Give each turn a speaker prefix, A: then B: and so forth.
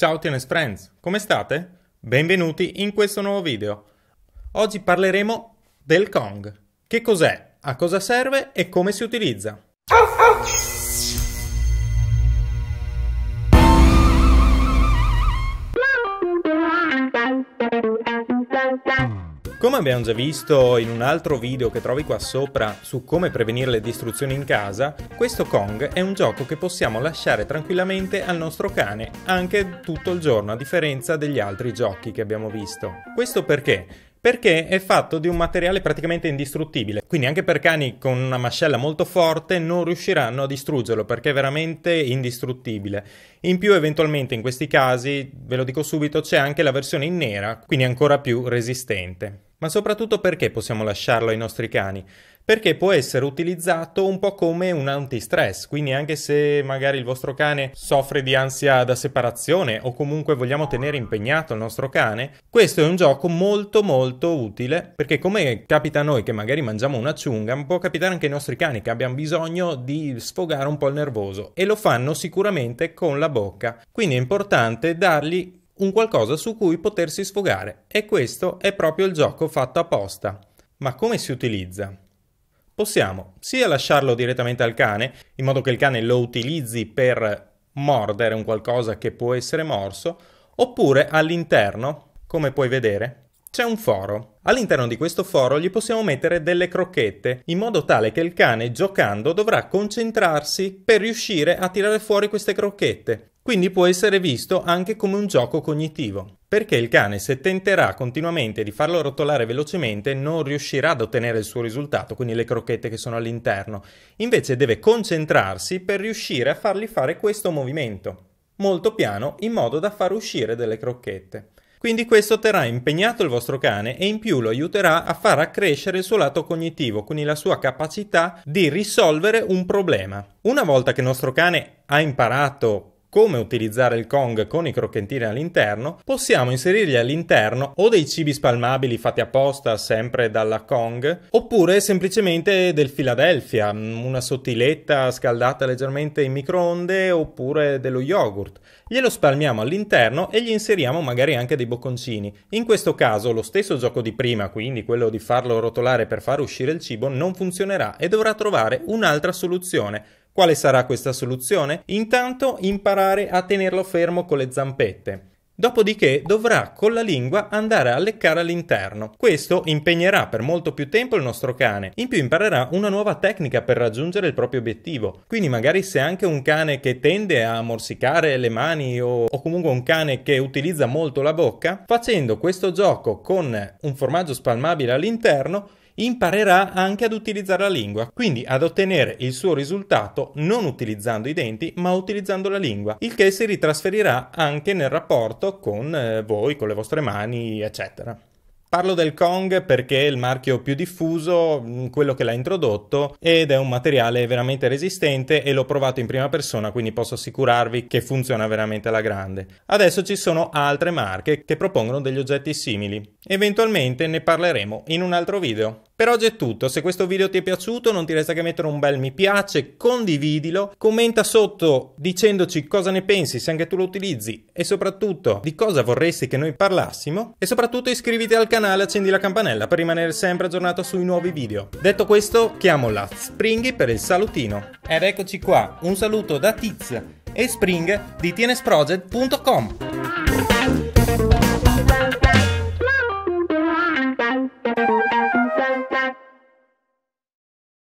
A: Ciao Tennis Friends, come state? Benvenuti in questo nuovo video. Oggi parleremo del Kong. Che cos'è, a cosa serve e come si utilizza. Come abbiamo già visto in un altro video che trovi qua sopra su come prevenire le distruzioni in casa, questo Kong è un gioco che possiamo lasciare tranquillamente al nostro cane anche tutto il giorno, a differenza degli altri giochi che abbiamo visto. Questo perché? perché è fatto di un materiale praticamente indistruttibile. Quindi anche per cani con una mascella molto forte non riusciranno a distruggerlo perché è veramente indistruttibile. In più eventualmente in questi casi, ve lo dico subito, c'è anche la versione in nera, quindi ancora più resistente. Ma soprattutto perché possiamo lasciarlo ai nostri cani? perché può essere utilizzato un po' come un antistress, quindi anche se magari il vostro cane soffre di ansia da separazione o comunque vogliamo tenere impegnato il nostro cane, questo è un gioco molto molto utile perché come capita a noi che magari mangiamo una ciunga, può capitare anche ai nostri cani che abbiano bisogno di sfogare un po' il nervoso e lo fanno sicuramente con la bocca, quindi è importante dargli un qualcosa su cui potersi sfogare e questo è proprio il gioco fatto apposta. Ma come si utilizza? possiamo sia lasciarlo direttamente al cane, in modo che il cane lo utilizzi per mordere un qualcosa che può essere morso, oppure all'interno, come puoi vedere, c'è un foro. All'interno di questo foro gli possiamo mettere delle crocchette, in modo tale che il cane giocando dovrà concentrarsi per riuscire a tirare fuori queste crocchette. Quindi può essere visto anche come un gioco cognitivo, perché il cane se tenterà continuamente di farlo rotolare velocemente non riuscirà ad ottenere il suo risultato, quindi le crocchette che sono all'interno, invece deve concentrarsi per riuscire a fargli fare questo movimento, molto piano, in modo da far uscire delle crocchette. Quindi questo terrà impegnato il vostro cane e in più lo aiuterà a far accrescere il suo lato cognitivo, quindi la sua capacità di risolvere un problema. Una volta che il nostro cane ha imparato come utilizzare il Kong con i crocchettini all'interno, possiamo inserirgli all'interno o dei cibi spalmabili fatti apposta sempre dalla Kong, oppure semplicemente del Philadelphia, una sottiletta scaldata leggermente in microonde, oppure dello yogurt. Glielo spalmiamo all'interno e gli inseriamo magari anche dei bocconcini. In questo caso lo stesso gioco di prima, quindi quello di farlo rotolare per far uscire il cibo, non funzionerà e dovrà trovare un'altra soluzione quale sarà questa soluzione? Intanto imparare a tenerlo fermo con le zampette. Dopodiché dovrà con la lingua andare a leccare all'interno. Questo impegnerà per molto più tempo il nostro cane. In più imparerà una nuova tecnica per raggiungere il proprio obiettivo. Quindi magari se anche un cane che tende a morsicare le mani o, o comunque un cane che utilizza molto la bocca, facendo questo gioco con un formaggio spalmabile all'interno imparerà anche ad utilizzare la lingua, quindi ad ottenere il suo risultato non utilizzando i denti, ma utilizzando la lingua, il che si ritrasferirà anche nel rapporto con eh, voi, con le vostre mani, eccetera. Parlo del Kong perché è il marchio più diffuso, mm, quello che l'ha introdotto, ed è un materiale veramente resistente e l'ho provato in prima persona, quindi posso assicurarvi che funziona veramente alla grande. Adesso ci sono altre marche che propongono degli oggetti simili. Eventualmente ne parleremo in un altro video. Per oggi è tutto, se questo video ti è piaciuto non ti resta che mettere un bel mi piace, condividilo, commenta sotto dicendoci cosa ne pensi se anche tu lo utilizzi e soprattutto di cosa vorresti che noi parlassimo e soprattutto iscriviti al canale e accendi la campanella per rimanere sempre aggiornato sui nuovi video. Detto questo chiamo la Springhi per il salutino. Ed eccoci qua, un saluto da Tiz e Spring di tnsproject.com